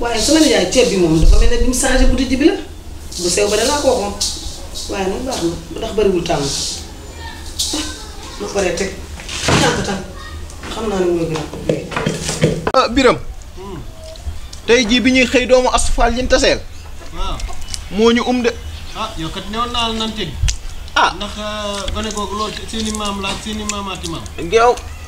waaye sama nijaay ceeb bi moom dafa mel ne bi mu changé bu dijj bi la bu sew ba danaa ko waxoon waaye nag baax na bu ndax bëriwul tàmm ah ma paree teg tànk tànk xam naa ne mooy gën a ah Biram tey jii bi ñuy xëy doomu asfaal yi ñu taseel waaw moo ñu um de ah yow kat newoon naa la nan teg ah ndax gone googu loolu seen i maam la ak seen i maamaati maam yow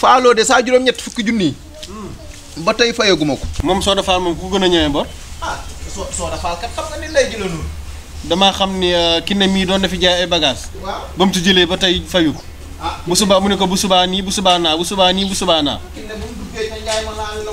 faaloo de saa juróom-ñett fukki junni ba tey fayaguma ko. moom Soda Fall moom ku gën a ñëwee bor. ah soo soo dafaal kat xam nga ni lay jëloon. damaa xam ni euh, ki ne mii doon na fi jaay ay bagages. waaw ba mu ci jëlee ba tey fayu ko. ah bu subaa mu ne ko bu subaa nii bu subaa naa bu subaa nii bu subaa naa. ki ne bu mu duggee ca njaay ma laal la.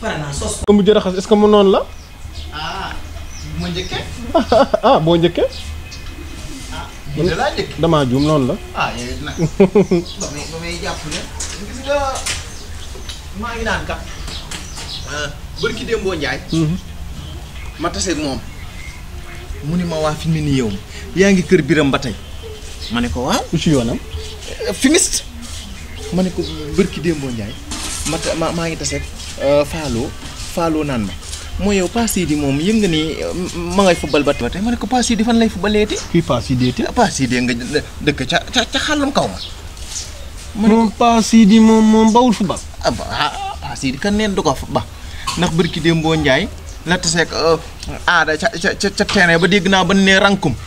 pare naa sos. nga mujj raxas est-ce que mu noonu la. ah ma njëkkee. ah boo njëkkee. ah bii da laa njëkk. damaa juum noonu la. ah yow it nag. ba may ba may jàpp ne. gis nga maa ngi naan kat. bërki démboo Njaay. ma taseeg moom. mu ni ma waa fi mu ne nii yow yaa ngi kër biram ba tey. ma ne ko waaw. ku ci yoonam. fumiste. ma ne ko bërki démboo Njaay ma ta- ma maa ngi taseeg faaloo faaloo naan ma moo yow Paa Sidi moom yëg nga ni euh, ma ngay football ba tey ma ne ko Paa Sidi fan lay footballeeti kuy Paa Sidi te Paa Sidi nga dë- dëkk ca ca ca xàllam kaw ma ma ne ko moom Paa Sidi moom moom bawul football ah ba ah Paa Sidi kan neen du ko fa ba ndax bërki démboo Njaay la taseeg aada ca ca ca ca terrain ba dégg naa ba ne rankum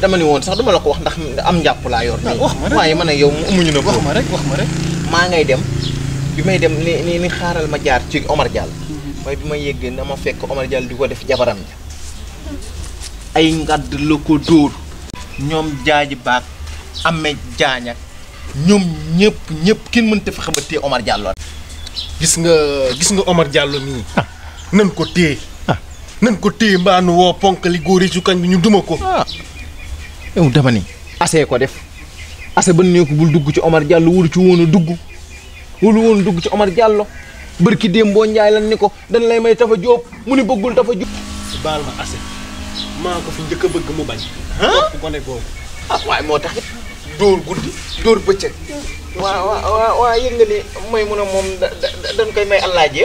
dama ni woon sax dama la ko wax ndax am njàpp laa yor. Ah, wax ma rek waaye man ak yow amuñu na. wax ma rek wax ma rek. maa ngay dem bi may dem ni ni ni xaaral ma jaar ci Omar Diall. Mhm. waaye bi ma yeggee na ma fekk Omar Diall di ko def jabaram ja ay ngadd la ko dóor. ñoom jaaji baag amee jaañak ñoom ñëpp ñëpp kenn mënta fexe ba téye Omar Diallo. gis nga gis nga Omar Diallo mii. Ah. nan ko téye. nan ko téye mbaa nu woo ponkali góor yi ci kañ bi ñu duma ko. ah yow dama ni. asee ko def ase ba ne ko bul dugg ci Omar Diallo wul ci woon a dugg wul woon dugg ci Omar Diallo barki démb boo njaay lan ni ko dañ lay may Tafa Jóob mu ni bëggul Tafa Jóob. baal ma ase maa ko fi njëkk a bëgg mu bañ. topp gone googu. ah waaye moo tax it dóor guddi dóor bëccëg. waaw waaw waaw yëg nga ni may mun a moom da da dañ koy may àllaaji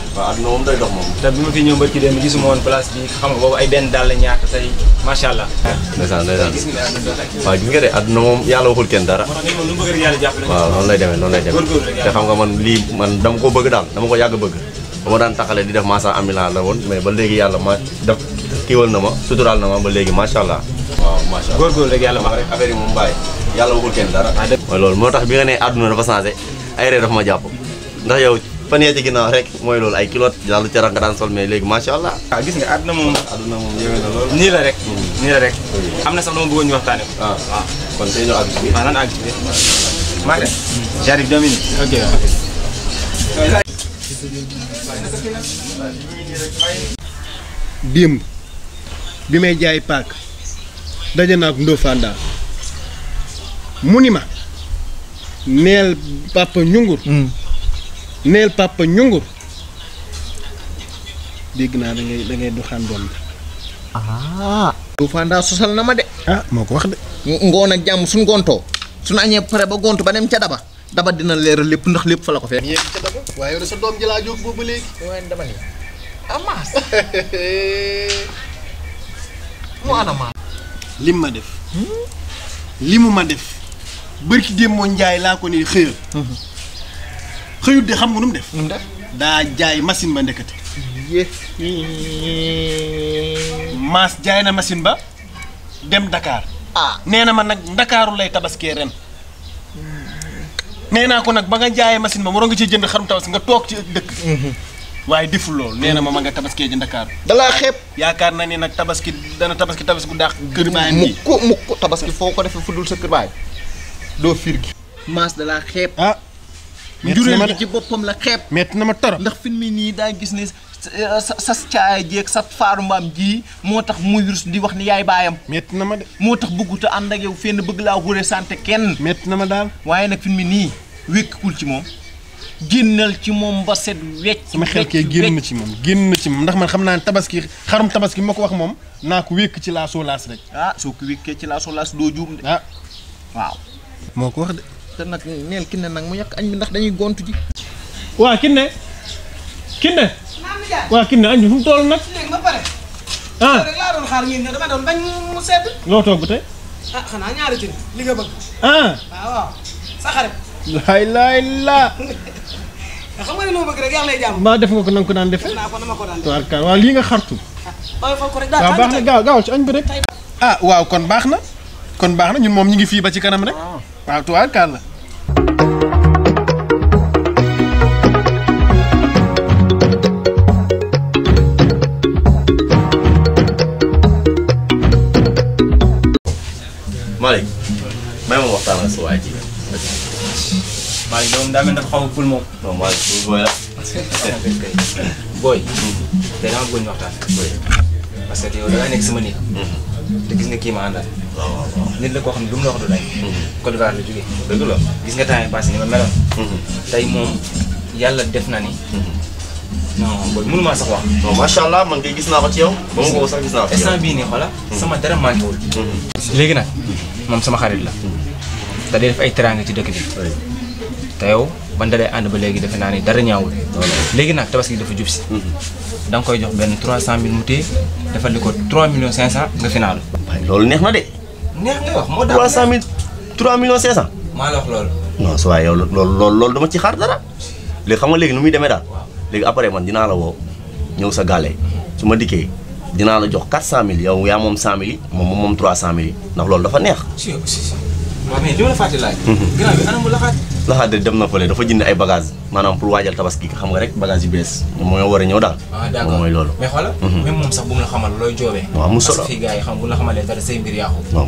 waaw àdduna moom day dox moom. te bi ma fi ñëw ba ci dem gisuma woon place bi xam nga boobu ay benn dàll ñaata tey macha allah. ndeysaan ndeysaan gis nga àdduna rek. waaw gis nga de àdduna moom yàlla waxul kenn dara. moo tax nit moom lu mu bëgg rek yàlla jàppale. waaw noonu lay demee noonu lay demee Góorgóorlu rek te xam nga man lii man dama ko bëgg daal dama ko yàgg bëgg dama daan taxale di def maasa amila la woon mais ba léegi yàlla ma def kiiwal na ma suturaal na ma ba léegi macha allah. waaw macha allah góorgóorlu rek yàlla baax rek. affaire yi moom bàyyi yàlla waxul kenn dara. mooy loolu moo tax bi nga ne àdduna dafa changé ay ree dafa ma jàpp ndax yow fan yee ci ginnaaw rek mooy loolu ay kilot daal lu carax nga daan sol mais léegi macha allah. waaw ah, gis nga àdduna moom. àdduna moom yëngu na loolu. nii la rek. nii la rek. am na sax dama bëggoon ñu waxtaane ko. waaw ah. waaw ah. kon tey ñoo àgg ci biir. waaw nan àgg ci biir. maa ngi j'arrive deux minutes. ok ok. démb bi may jaay paak daje naa ak Ndofane daal mu ni ma. neel papa ñungur hmm. neel papa ñungur dégg naa da ngay da ngay doxaan doom bi ah Tuufaan daa sosal na ma de ah moo ko wax de ngoon ak jàmm suñ gontoo suñ añee pare ba gont ba dem ca daba daba dina leeral lépp ndax lépp fa la ko fekk yéen ca daba waaye yow sa doom ji laa jóg boobu léegi waaye dama ni amaas mu ana ma lim ma def hmm? limu ma def bërki démb moo njaay laa ko ni xëyal. Mhm. xëyut de xam nga nu mu def. nu mu def daa jaay machine ba ndekete. maas jaay na machine ba dem Dakar. ah nee na ma nag ndakaaru lay tabaskee ren. nee naa ko nag ba nga jaayee machine ba waroon nga ciy jënd xarum tabaski nga toog ci dëkk. Mhm. waaye deful loolu nee na ma ma nga tabaskee ji Dakar. dalaa xeeb. yaakaar na ni nag tabaski dana tabaski tabaski gu dàq kër baay mi mukk mukk tabaski foo ko defee fu dul sa kër baay doo fiir gi maas da laa xeeb ah njureel gi ci boppam la xeeb metti na ma torop ndax fi mu nii daa gis ne sa sa caaya jeeg sa faaru mbaam ji moo tax muy rus di wax ni yaay baayam metti na ma de moo tax bëggut a ànd ak yow fenn bëgg laa wure santé kenn metti na ma daal waaye nag fi mu nii wékkul ci moom génnal ci moom ba set wecc. sama xel kee génn ci moom génn ci moom ndax man xam naa ne tabaski xarum tabaski ma ko wax moom naa ko wékk ci laa soo laas rek. ah soo ko wékkee ci laa soo laas doo juum de. ah waaw. moo ko wax de. te nag neel ki ne nag mu yàq añ bi ndax dañuy gont ji. waa ki ne. ki ne. waa ki ne añ bi fu mu toll nag. ah rek laa doon xaar ngeen ne dama doon bañ mu sedd. loo togg tey. ah xanaa ñaari jën li nga bëgg. ah. waaw waaw sa xarit. laay laay laa. xam nga ne loo bëgg rek yàlla lay jàmm. mbaa def nga ko na nga ko daan defee. naa ko na ma ko daan defee. tubaarkaal waaw lii nga xartu. waaw foofu ko rek daal waaw baax na gaaw gaaw ci añ bi rek. ah waaw kon baax na. kon baax na ñun moom ñu ngi fii ba ci kanam rek. waaw tubaarkaal la. Malick may ma waxtaan ak sa waa ji Malick doom daa mel dafa xaw a ful moom. non Malick bu booy la booy. te dama bëggoon ñu waxtaan. parce que yow da ngaa nekk sama nit. te gis nga kii ma àndal. waaw waaw waaw nit la koo xam ne lu mu la wax du lay. Côte d'Ivoire la jógee. dëgg la gis nga temps yii passé ni ma meloon. tey moom yàlla def na ni. non booy mënu maa sax wax. non macha allah man kay gis naa ko ci yow ba ma ko sax gis naa ko ci yow instant bii nii xoolal. sama dara manqué wul. léegi nag moom sama xarit la. da dee def ay teraanga ci dëkk bi. te yow ban da ànd ba léegi defe naa ni dara ñaawul. léegi nag tabaski dafa jub si. Mhm. da nga koy jox benn 300000 mu téye defal li ko 3 millions 500 nga final. waaye loolu neex na de. neex nga wax moo daal 300000 3 millions 500. maa la wax loolu. non su waay yow loolu loolu dama ci xaar dara. léegi xam nga léegi nu muy demee daal léegi après man dinaa la woo ñëw sa gàlle su ma dikkee dinaa la jox 400000 yow yaa moom 100000 yi moom moom moom 300000 yi ndax loolu dafa neex. si si si waaw mais li ma la fàtte laaj. ginnaaw bi anam laxaat. laxaat de dem na fële dafa jënd ay bagages maanaam pour waajal tabaski xam nga rek bagages yu bees mooy war a ñëw daal. ah moom d'accord mooy loolu. mais xoolal. même moom sax bu mu la xamal looy joobee. waaw mu solo parce que fii gars yi xam bu la xamalee dara say mbir yàqu. waaw